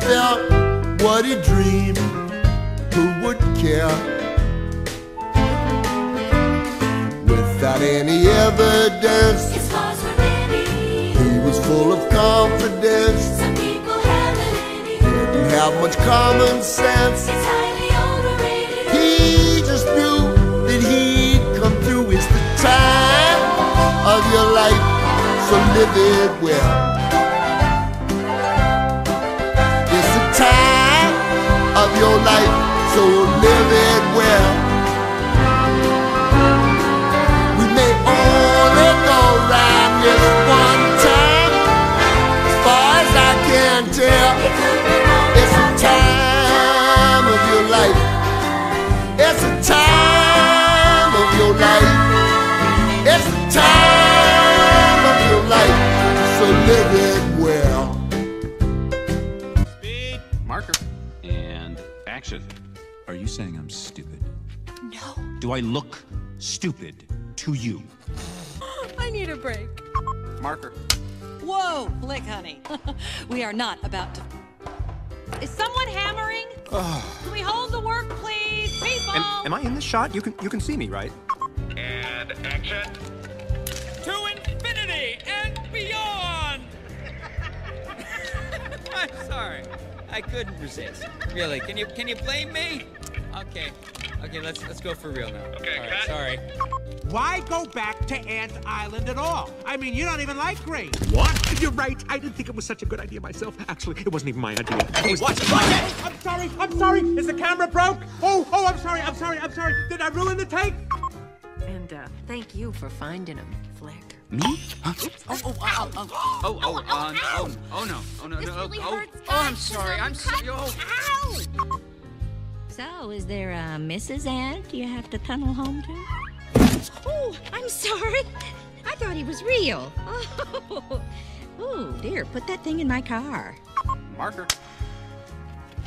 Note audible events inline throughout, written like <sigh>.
nobody dreamed who would care. Without any evidence, His flaws were many. he was full of confidence. Some people haven't any. Didn't have much common sense. It's highly overrated. He just knew that he'd come through. It's the time of your life, so live it well. It well. Speed. Marker. And action. Are you saying I'm stupid? No. Do I look stupid to you? I need a break. Marker. Whoa, Blick, honey. <laughs> we are not about to. Is someone hammering? Ah. Can we hold the work, please? People! Am, am I in this shot? You can you can see me, right? And action. Sorry. I couldn't resist. Really? Can you can you blame me? Okay. Okay, let's let's go for real now. Okay, All right, sorry. Why go back to Ant Island at all? I mean, you don't even like grain. What? You're right. I didn't think it was such a good idea myself. Actually, it wasn't even my idea. It was- Watch it, watch it! I'm sorry, I'm sorry. Is the camera broke? Oh, oh, I'm sorry, I'm sorry, I'm sorry. Did I ruin the take? And uh, thank you for finding him, Flik. Me? Huh? Oh, oh, oh, oh, oh, oh, uh, oh, oh, no, oh, no, This no, really oh, hurts, oh, guys. I'm sorry, I'm sorry, oh. Ow! So, is there a Mrs. Ant you have to tunnel home to? Oh, I'm sorry. I thought he was real. <laughs> Oh, oh dear, put that thing in my car. Marker.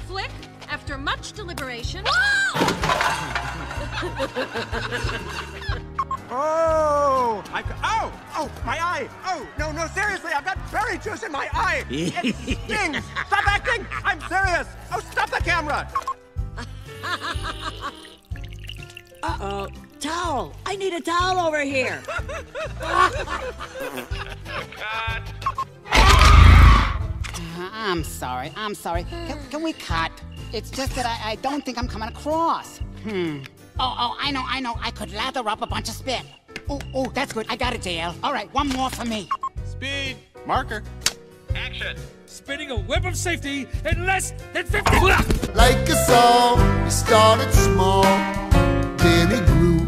Flik, after much deliberation. <laughs> <laughs> Oh, I, c- oh, oh, my eye. Oh, no, no, seriously, I've got berry juice in my eye. It <laughs> stings. Stop acting. I'm serious. Oh, stop the camera. <laughs> Uh-oh. Towel! I need a towel over here! <laughs> I'm sorry. I'm sorry. Can, can we cut? It's just that I, I don't think I'm coming across. Hmm. Oh, oh, I know, I know. I could lather up a bunch of spit. Oh, oh, that's good. I got it, JL. All right, one more for me. Speed. Marker. Action. Spinning a web of safety in less than 50. Like a song, it started small, then it grew.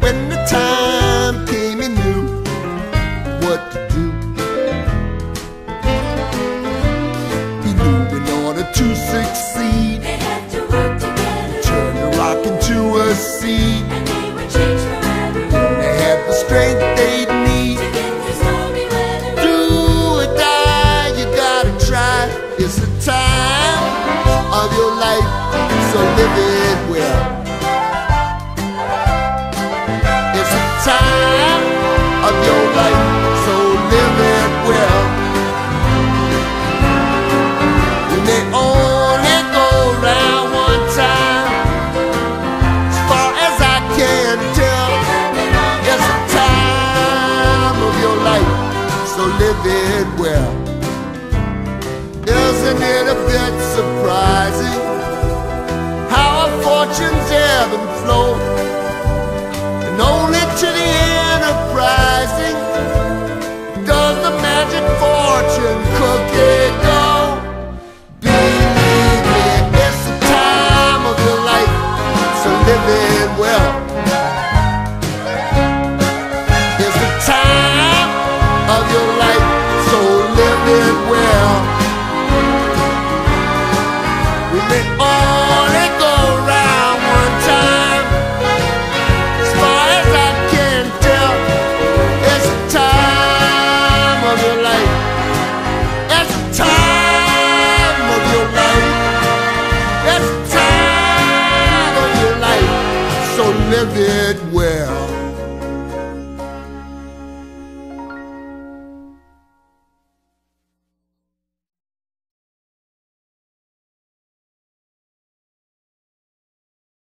When the time came, he knew what to do. He knew in order to succeed, into live it well. Isn't it a bit surprising how our fortunes ebb and flow? And only to the enterprising does the magic fortune It's the time of your life, so live it well.